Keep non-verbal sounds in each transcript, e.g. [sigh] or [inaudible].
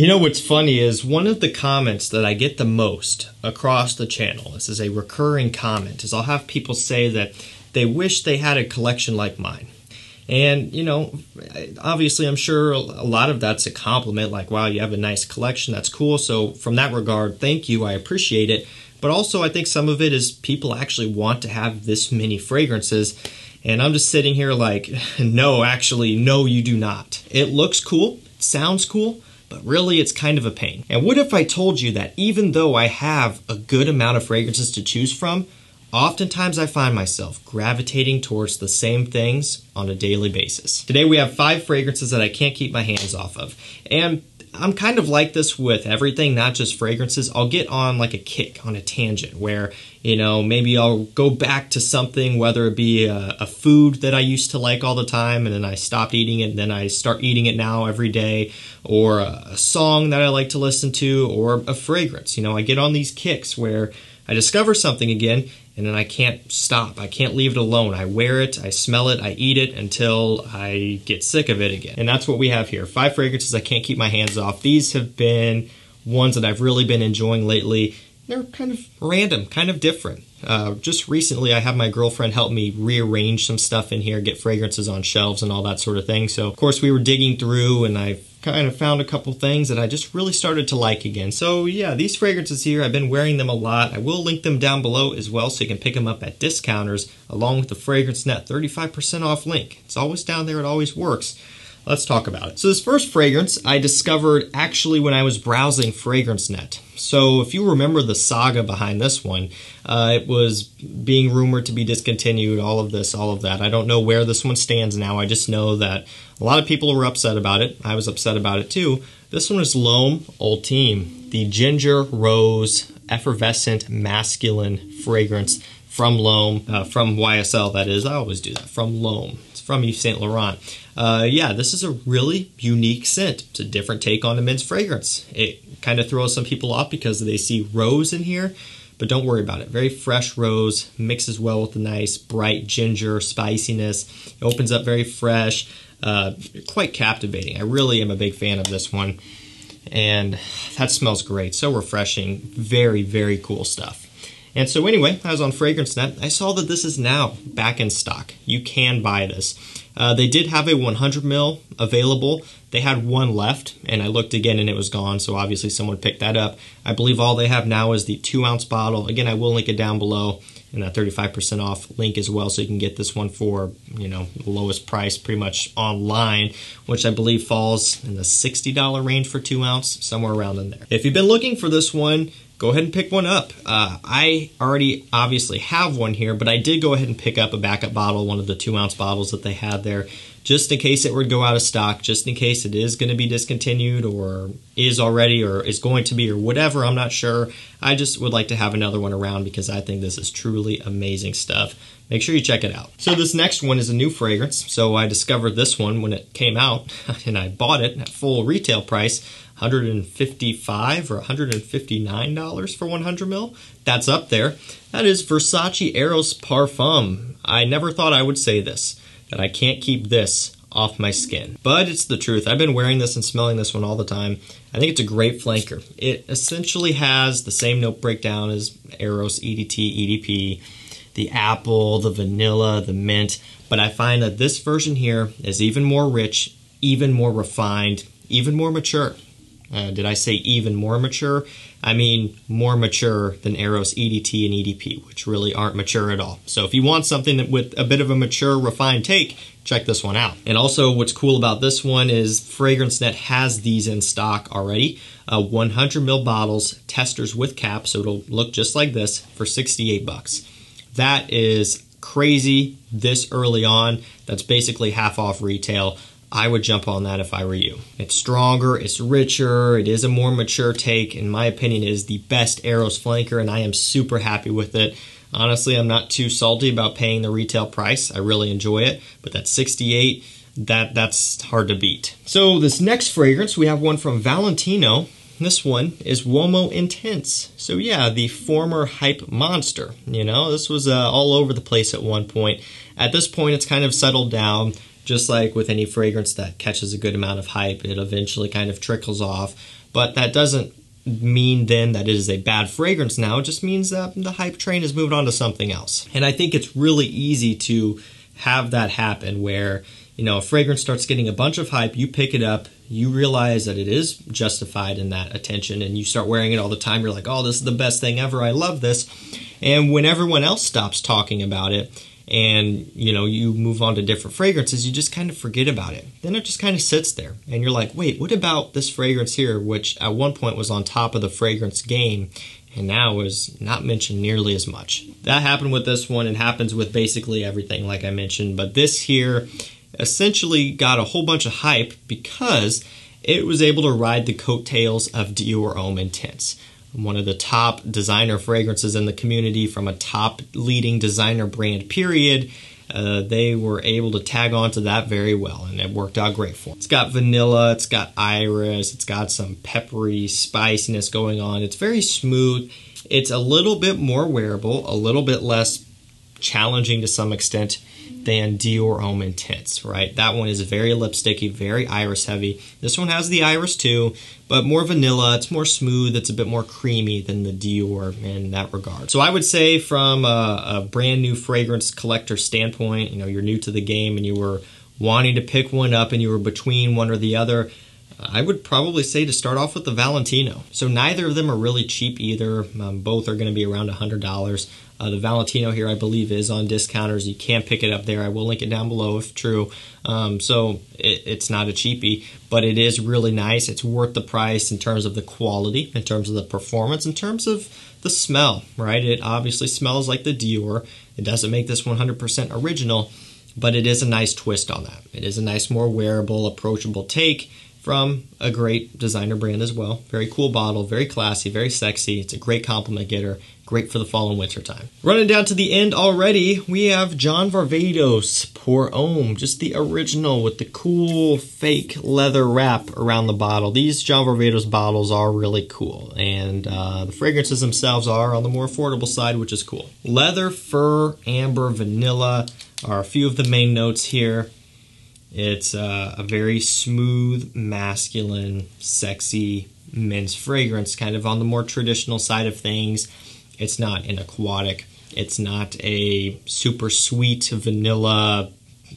You know what's funny is one of the comments that I get the most across the channel, this is a recurring comment, is I'll have people say that they wish they had a collection like mine. And, you know, obviously, I'm sure a lot of that's a compliment, like, wow, you have a nice collection, that's cool. So, from that regard, thank you, I appreciate it. But also, I think some of it is people actually want to have this many fragrances. And I'm just sitting here like, [laughs] no, actually, no, you do not. It looks cool, sounds cool, but really it's kind of a pain. And what if I told you that even though I have a good amount of fragrances to choose from, Oftentimes, I find myself gravitating towards the same things on a daily basis. Today, we have five fragrances that I can't keep my hands off of. And I'm kind of like this with everything, not just fragrances. I'll get on like a kick, on a tangent, where, you know, maybe I'll go back to something, whether it be a, a, food that I used to like all the time, and then I stopped eating it, and then I start eating it now every day, or a, a song that I like to listen to, or a fragrance. You know, I get on these kicks where I discover something again, and then I can't stop. I can't leave it alone. I wear it, I smell it, I eat it until I get sick of it again. And that's what we have here. Five fragrances I can't keep my hands off. These have been ones that I've really been enjoying lately. They're kind of random, kind of different. Uh, just recently, I had my girlfriend help me rearrange some stuff in here, get fragrances on shelves and all that sort of thing. So, of course, we were digging through and I kind of found a couple things that I just really started to like again. So yeah, these fragrances here, I've been wearing them a lot. I will link them down below as well so you can pick them up at discounters along with the Fragrance Net 35% off link. It's always down there, it always works. Let's talk about it. So this first fragrance I discovered actually when I was browsing FragranceNet. So if you remember the saga behind this one, uh, it was being rumored to be discontinued, all of this, all of that. I don't know where this one stands now. I just know that a lot of people were upset about it. I was upset about it too. This one is Loam Old Team, the ginger rose effervescent masculine fragrance from L'Homme, uh, from YSL that is. I always do that, from L'Homme. From Yves Saint Laurent. Uh, yeah, this is a really unique scent. It's a different take on a men's fragrance. It kind of throws some people off because they see rose in here, but don't worry about it. Very fresh rose, mixes well with the nice bright ginger spiciness. It opens up very fresh, uh, quite captivating. I really am a big fan of this one, and that smells great. So refreshing. Very, very cool stuff. And so anyway, I was on FragranceNet. I saw that this is now back in stock. You can buy this. Uh, they did have a 100 mil available. They had one left, and I looked again and it was gone, so obviously someone picked that up. I believe all they have now is the 2 ounce bottle. Again, I will link it down below and that 35% off link as well, so you can get this one for, you know, lowest price pretty much online, which I believe falls in the $60 range for 2 ounce, somewhere around in there. If you've been looking for this one, go ahead and pick one up. Uh, I already obviously have one here, but I did go ahead and pick up a backup bottle, one of the two ounce bottles that they had there, just in case it would go out of stock, just in case it is going to be discontinued or is already or is going to be or whatever. I'm not sure. I just would like to have another one around because I think this is truly amazing stuff. Make sure you check it out. So this next one is a new fragrance. So I discovered this one when it came out [laughs] and I bought it at full retail price. 155 or 159 dollars for 100 mil. That's up there. That is Versace Eros Parfum. I never thought I would say this, that I can't keep this off my skin. But it's the truth. I've been wearing this and smelling this one all the time. I think it's a great flanker. It essentially has the same note breakdown as Eros, EDT, EDP, the apple, the vanilla, the mint, but I find that this version here is even more rich, even more refined, even more mature. Uh, did I say even more mature? I mean more mature than Eros EDT and EDP, which really aren't mature at all. So if you want something with a bit of a mature, refined take, check this one out. And also what's cool about this one is FragranceNet has these in stock already. Uh, 100 ml bottles, testers with cap, so it'll look just like this for 68 bucks. That is crazy this early on. That's basically half off retail. I would jump on that if I were you. It's stronger, it's richer, it is a more mature take. In my opinion, it is the best Eros flanker, and I am super happy with it. Honestly, I'm not too salty about paying the retail price. I really enjoy it, but that 68, that that's hard to beat. So this next fragrance, we have one from Valentino. This one is Uomo Intense. So yeah, the former hype monster. You know, this was uh, all over the place at one point. At this point, it's kind of settled down just like with any fragrance that catches a good amount of hype, it eventually kind of trickles off. But that doesn't mean then that it is a bad fragrance now. It just means that the hype train has moved on to something else. And I think it's really easy to have that happen where, you know, a fragrance starts getting a bunch of hype, you pick it up, you realize that it is justified in that attention, and you start wearing it all the time. You're like, oh, this is the best thing ever. I love this. And when everyone else stops talking about it, and you know you move on to different fragrances you just kind of forget about it. Then it just kind of sits there and you're like wait what about this fragrance here which at one point was on top of the fragrance game and now is not mentioned nearly as much? That happened with this one. It happens with basically everything like i mentioned but this here essentially got a whole bunch of hype because it was able to ride the coattails of Dior Homme Intense one of the top designer fragrances in the community from a top leading designer brand, period. Uh, they were able to tag on to that very well, and it worked out great for them. It's got vanilla, it's got iris, it's got some peppery spiciness going on. It's very smooth. It's a little bit more wearable, a little bit less challenging to some extent than Dior Homme Intense, right? That one is very lipsticky, very iris heavy. This one has the iris too, but more vanilla. It's more smooth. It's a bit more creamy than the Dior in that regard. So I would say from a, a brand new fragrance collector standpoint, you know, you're new to the game and you were wanting to pick one up and you were between one or the other, I would probably say to start off with the Valentino. So neither of them are really cheap either. Um, both are going to be around $100. Uh, the Valentino here, I believe, is on discounters. You can pick it up there. I will link it down below if true. Um, so it, it's not a cheapie, but it is really nice. It's worth the price in terms of the quality, in terms of the performance, in terms of the smell, right? It obviously smells like the Dior. It doesn't make this 100% original, but it is a nice twist on that. It is a nice, more wearable, approachable take from a great designer brand as well. Very cool bottle, very classy, very sexy. It's a great compliment getter. Great for the fall and winter time. Running down to the end already, we have John Varvatos Pour Homme, just the original with the cool fake leather wrap around the bottle. These John Varvatos bottles are really cool, and uh, the fragrances themselves are on the more affordable side, which is cool. Leather, fur, amber, vanilla are a few of the main notes here. It's uh, a very smooth, masculine, sexy men's fragrance, kind of on the more traditional side of things. It's not an aquatic. It's not a super sweet vanilla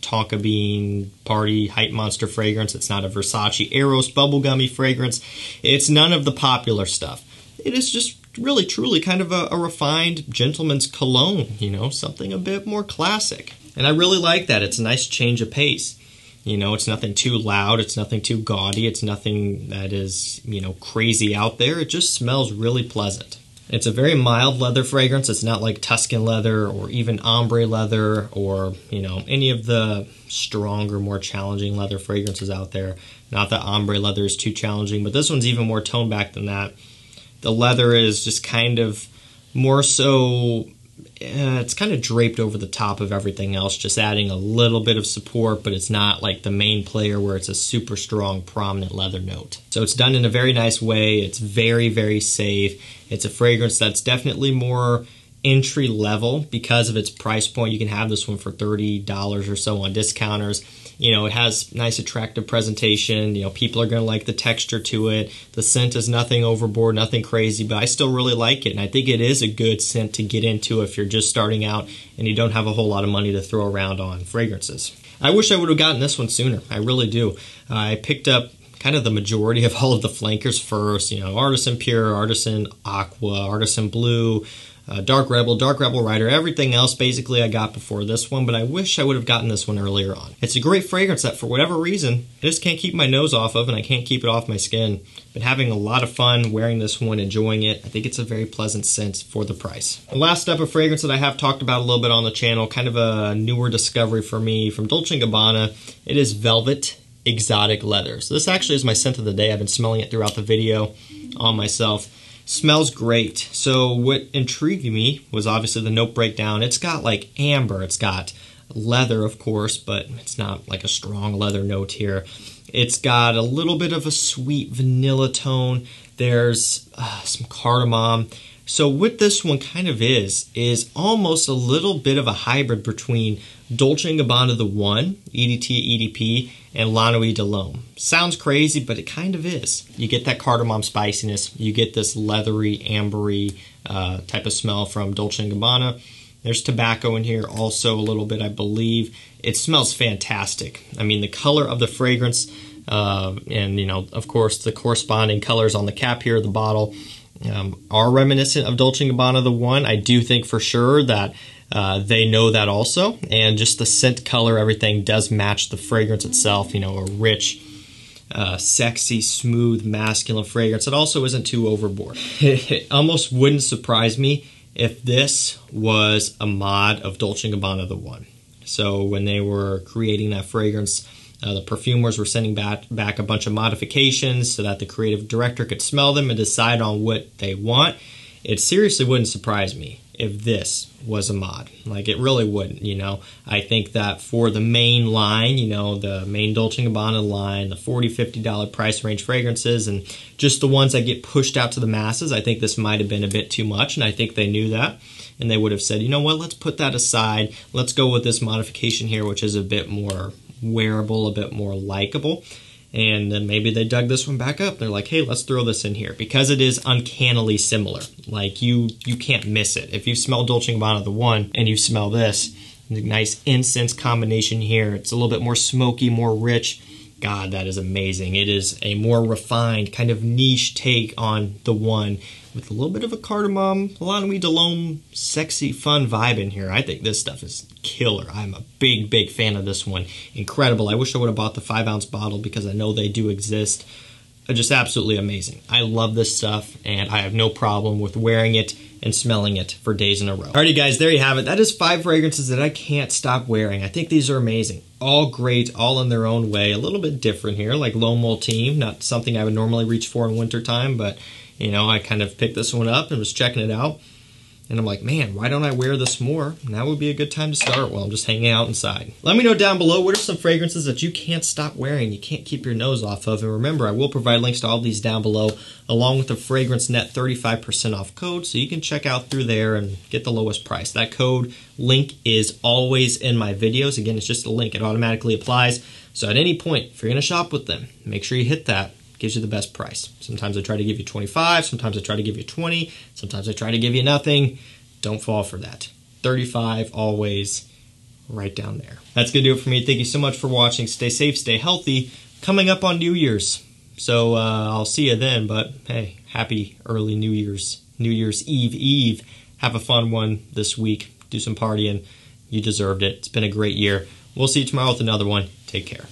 tonka bean party hype monster fragrance. It's not a Versace Eros bubblegummy fragrance. It's none of the popular stuff. It is just really truly kind of a, a refined gentleman's cologne, you know, something a bit more classic. And I really like that. It's a nice change of pace. You know, it's nothing too loud, it's nothing too gaudy, it's nothing that is, you know, crazy out there. It just smells really pleasant. It's a very mild leather fragrance. It's not like Tuscan leather or even ombre leather or, you know, any of the stronger, more challenging leather fragrances out there. Not that ombre leather is too challenging, but this one's even more toned back than that. The leather is just kind of more so uh, it's kind of draped over the top of everything else, just adding a little bit of support, but it's not like the main player where it's a super strong, prominent leather note. So it's done in a very nice way. It's very, very safe. It's a fragrance that's definitely more entry level because of its price point. You can have this one for $30 or so on discounters you know, it has nice attractive presentation. You know, people are going to like the texture to it. The scent is nothing overboard, nothing crazy, but I still really like it. And I think it is a good scent to get into if you're just starting out and you don't have a whole lot of money to throw around on fragrances. I wish I would have gotten this one sooner. I really do. Uh, I picked up kind of the majority of all of the flankers first, you know, Artisan Pure, Artisan Aqua, Artisan Blue, uh, Dark Rebel, Dark Rebel Rider, everything else basically I got before this one, but I wish I would have gotten this one earlier on. It's a great fragrance that for whatever reason, I just can't keep my nose off of and I can't keep it off my skin. Been having a lot of fun wearing this one, enjoying it. I think it's a very pleasant scent for the price. The last step of fragrance that I have talked about a little bit on the channel, kind of a newer discovery for me from Dolce & Gabbana. It is Velvet Exotic Leather. So this actually is my scent of the day. I've been smelling it throughout the video on myself. Smells great. So what intrigued me was obviously the note breakdown. It's got like amber, it's got leather, of course, but it's not like a strong leather note here. It's got a little bit of a sweet vanilla tone. There's uh, some cardamom, So what this one kind of is is almost a little bit of a hybrid between Dolce & Gabbana the one, EDT EDP, and de l'Homme. Sounds crazy, but it kind of is. You get that cardamom spiciness. You get this leathery, ambery uh, type of smell from Dolce & Gabbana. There's tobacco in here also a little bit, I believe. It smells fantastic. I mean, the color of the fragrance, uh, and you know, of course, the corresponding colors on the cap here, the bottle um, are reminiscent of Dolce & Gabbana the one. I do think for sure that uh, they know that also, and just the scent color, everything does match the fragrance itself. You know, a rich, uh, sexy, smooth, masculine fragrance. It also isn't too overboard. [laughs] it almost wouldn't surprise me if this was a mod of Dolce & Gabbana the one. So when they were creating that fragrance, uh, the perfumers were sending back, back a bunch of modifications so that the creative director could smell them and decide on what they want. It seriously wouldn't surprise me if this was a mod. Like it really wouldn't, you know. I think that for the main line, you know, the main Dolce & Gabbana line, the 40 $50 price range fragrances and just the ones that get pushed out to the masses, I think this might have been a bit too much and I think they knew that and they would have said, "You know what? Let's put that aside. Let's go with this modification here which is a bit more wearable, a bit more likable. And then maybe they dug this one back up. They're like, hey, let's throw this in here because it is uncannily similar. Like you, you can't miss it. If you smell Dolce & Gabbana the one and you smell this, nice incense combination here. It's a little bit more smoky, more rich. God, that is amazing. It is a more refined, kind of niche take on the one with a little bit of a cardamom, La Nuit de l'Homme, sexy, fun vibe in here. I think this stuff is killer. I'm a big, big fan of this one. Incredible. I wish I would have bought the five ounce bottle because I know they do exist. Just absolutely amazing. I love this stuff and I have no problem with wearing it and smelling it for days in a row. Alrighty guys, there you have it. That is five fragrances that I can't stop wearing. I think these are amazing. All great, all in their own way. A little bit different here, like L'Homme Ultime. Not something I would normally reach for in wintertime, but you know, I kind of picked this one up and was checking it out. And I'm like, man, why don't I wear this more? Now would be a good time to start while I'm just hanging out inside. Let me know down below what are some fragrances that you can't stop wearing, you can't keep your nose off of. And remember, I will provide links to all these down below, along with the Fragrance Net 35% off code, so you can check out through there and get the lowest price. That code link is always in my videos. Again, it's just a link, it automatically applies. So at any point, if you're gonna shop with them, make sure you hit that gives you the best price. Sometimes I try to give you 25, sometimes I try to give you 20, sometimes I try to give you nothing. Don't fall for that. 35 always right down there. That's going to do it for me. Thank you so much for watching. Stay safe, stay healthy. Coming up on New Year's. So uh, I'll see you then, but hey, happy early New Year's, New Year's Eve Eve. Have a fun one this week. Do some partying. You deserved it. It's been a great year. We'll see you tomorrow with another one. Take care.